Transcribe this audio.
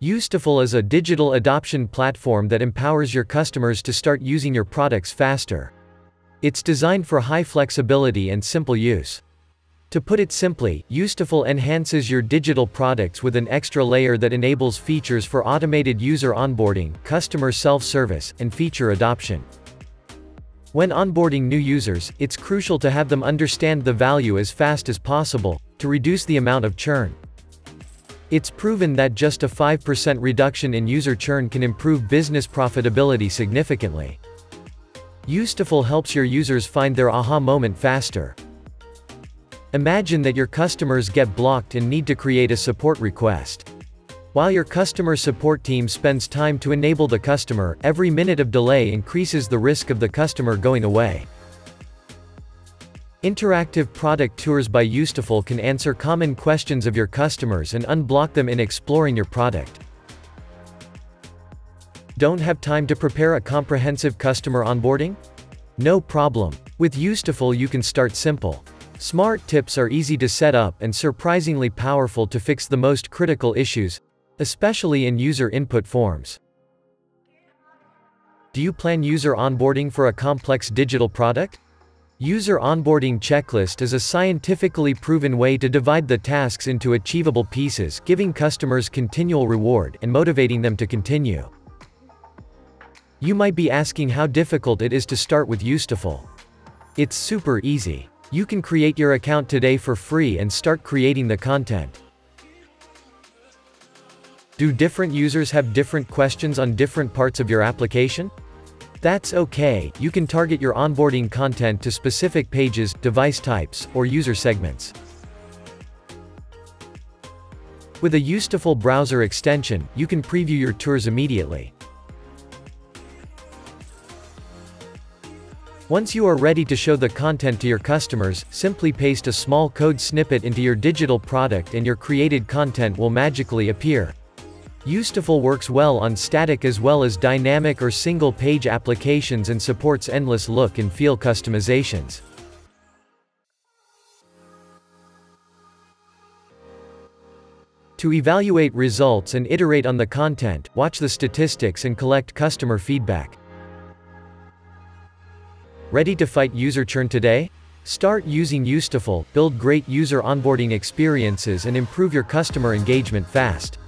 Usetiful is a digital adoption platform that empowers your customers to start using your products faster. It's designed for high flexibility and simple use. To put it simply, Usetiful enhances your digital products with an extra layer that enables features for automated user onboarding, customer self-service, and feature adoption. When onboarding new users, it's crucial to have them understand the value as fast as possible, to reduce the amount of churn. It's proven that just a 5% reduction in user churn can improve business profitability significantly. Usetiful helps your users find their aha moment faster. Imagine that your customers get blocked and need to create a support request. While your customer support team spends time to enable the customer, every minute of delay increases the risk of the customer going away. Interactive product tours by Usetiful can answer common questions of your customers and unblock them in exploring your product. Don't have time to prepare a comprehensive customer onboarding? No problem. With Usetiful you can start simple. Smart tips are easy to set up and surprisingly powerful to fix the most critical issues, especially in user input forms. Do you plan user onboarding for a complex digital product? User Onboarding Checklist is a scientifically proven way to divide the tasks into achievable pieces, giving customers continual reward and motivating them to continue. You might be asking how difficult it is to start with Usetiful. It's super easy. You can create your account today for free and start creating the content. Do different users have different questions on different parts of your application? That's okay, you can target your onboarding content to specific pages, device types, or user segments. With a Usetiful browser extension, you can preview your tours immediately. Once you are ready to show the content to your customers, simply paste a small code snippet into your digital product and your created content will magically appear. Usetiful works well on static as well as dynamic or single-page applications and supports endless look and feel customizations. To evaluate results and iterate on the content, watch the statistics and collect customer feedback. Ready to fight user churn today? Start using Usetiful, build great user onboarding experiences and improve your customer engagement fast.